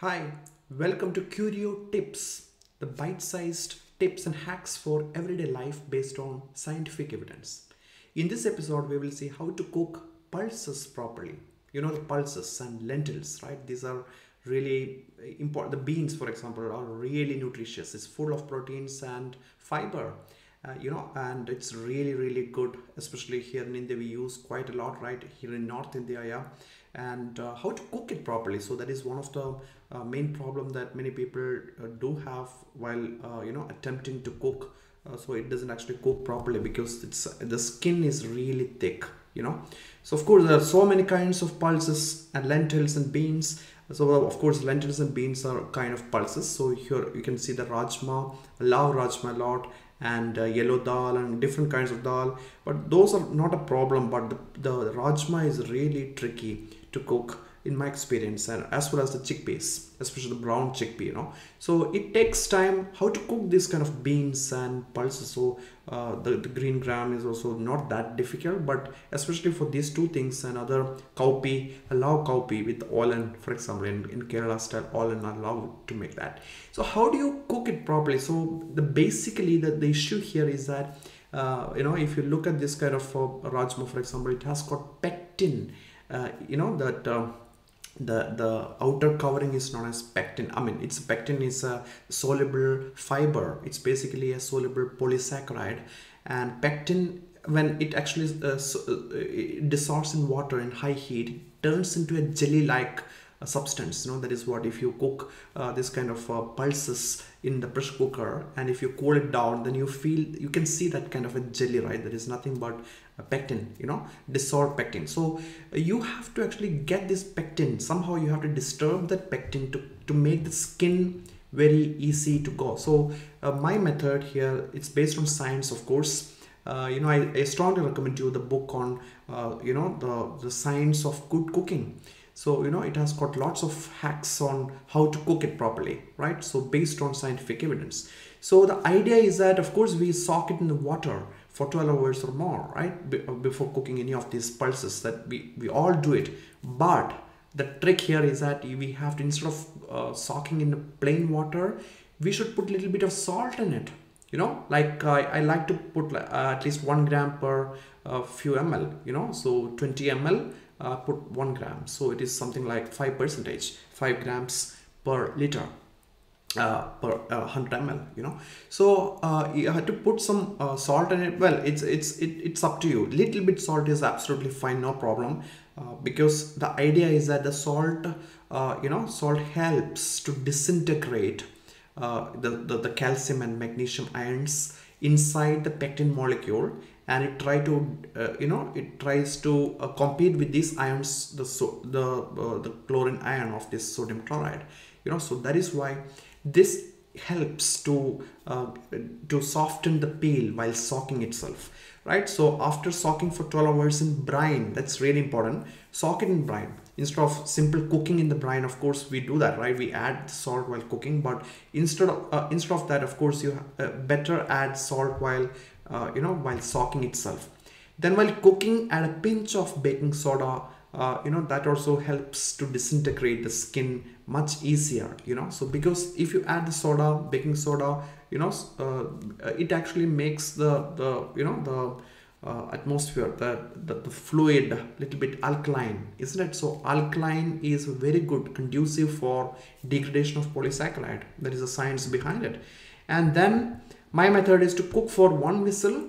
Hi, welcome to Curio Tips, the bite sized tips and hacks for everyday life based on scientific evidence. In this episode, we will see how to cook pulses properly. You know, the pulses and lentils, right? These are really important. The beans, for example, are really nutritious, it's full of proteins and fiber. Uh, you know and it's really really good especially here in india. We use quite a lot right here in north india yeah. And uh, how to cook it properly. So that is one of the uh, main problem that many people uh, do have while uh, you know attempting to cook. Uh, so it doesn't actually cook properly because it's the skin is really thick you know. So of course there are so many kinds of pulses and lentils and beans. So of course lentils and beans are kind of pulses. So here you can see the rajma love rajma a lot and uh, yellow dal and different kinds of dal. But those are not a problem but the, the rajma is really tricky to cook in my experience and as well as the chickpeas especially the brown chickpea you know. So it takes time how to cook this kind of beans and pulses. So uh, the, the green gram is also not that difficult but especially for these two things and other cowpea allow cowpea with oil and for example in, in kerala style oil and allow to make that. So how do you cook it properly? So the basically the, the issue here is that uh, you know if you look at this kind of uh, rajma for example it has got pectin uh, you know that uh, the the outer covering is known as pectin i mean it's pectin is a soluble fiber. It's basically a soluble polysaccharide. And pectin when it actually uh, so, uh, it dissolves in water in high heat turns into a jelly like uh, substance you know that is what if you cook uh, this kind of uh, pulses in the pressure cooker and if you cool it down then you feel you can see that kind of a jelly right? That is nothing but pectin you know dissolved pectin. So you have to actually get this pectin. Somehow you have to disturb that pectin to to make the skin very easy to go. So uh, my method here it's based on science of course. Uh, you know I, I, strongly recommend you the book on uh, you know the the science of good cooking. So you know it has got lots of hacks on how to cook it properly right? So based on scientific evidence. So the idea is that of course we soak it in the water for 12 hours or more, right? Uh, before cooking any of these pulses that we, we all do it. But the trick here is that we have to, instead of uh, soaking in the plain water, we should put a little bit of salt in it. You know, like uh, I like to put uh, at least one gram per uh, few ml, you know, so 20 ml, uh, put one gram. So it is something like five percentage, five grams per liter uh, per uh, 100 ml you know. So uh, you have to put some uh, salt in it. Well it's it's it, it's up to you. Little bit salt is absolutely fine no problem uh, because the idea is that the salt uh, you know salt helps to disintegrate the, the the calcium and magnesium ions inside the pectin molecule and it try to you know it tries to compete with these ions the so the the chlorine ion of this sodium chloride you know. So that is why this helps to uh, to soften the peel while soaking itself right? So after soaking for 12 hours in brine that's really important. Soak it in brine. Instead of simple cooking in the brine of course we do that right? We add salt while cooking but instead of uh, instead of that of course you uh, better add salt while uh, you know while soaking itself. Then while cooking add a pinch of baking soda uh, you know that also helps to disintegrate the skin much easier you know. So because if you add the soda baking soda you know uh, it actually makes the the you know the uh, atmosphere the, the, the fluid little bit alkaline. Isn't it? So alkaline is very good conducive for degradation of polysaccharide. There is a science behind it. And then my method is to cook for one whistle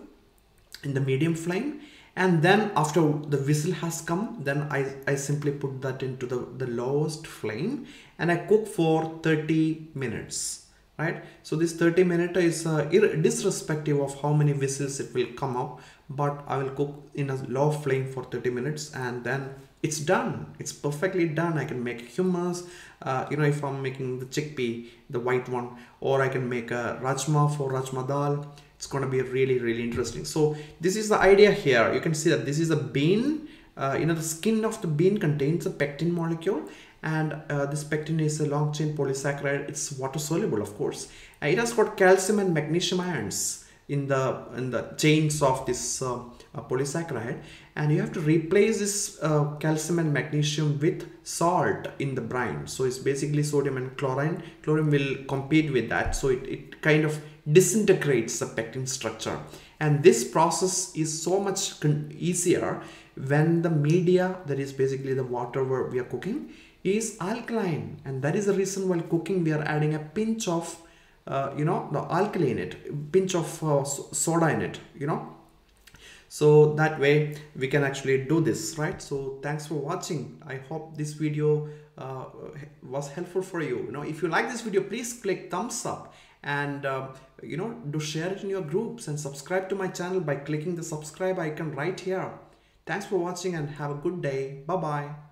in the medium flame and then after the whistle has come then I, I simply put that into the, the lowest flame and I cook for 30 minutes right? So this 30 minute is uh, disrespective of how many whistles it will come up but I will cook in a low flame for 30 minutes and then it's done. It's perfectly done. I can make hummus uh, you know if I'm making the chickpea the white one or I can make a rajma for rajma dal it's going to be really really interesting. So this is the idea here. You can see that this is a bean. Uh, you know the skin of the bean contains a pectin molecule and uh, this pectin is a long chain polysaccharide. It's water soluble of course. Uh, it has got calcium and magnesium ions in the in the chains of this uh, polysaccharide and you have to replace this uh, calcium and magnesium with salt in the brine. So it's basically sodium and chlorine. Chlorine will compete with that. So it, it kind of disintegrates the pectin structure. And this process is so much easier when the media that is basically the water we are cooking is alkaline. And that is the reason while cooking we are adding a pinch of uh, you know the alkali in it pinch of uh, soda in it you know. So that way we can actually do this right? So thanks for watching. I hope this video uh, was helpful for you. You know if you like this video please click thumbs up and uh, you know do share it in your groups and subscribe to my channel by clicking the subscribe icon right here. Thanks for watching and have a good day. Bye bye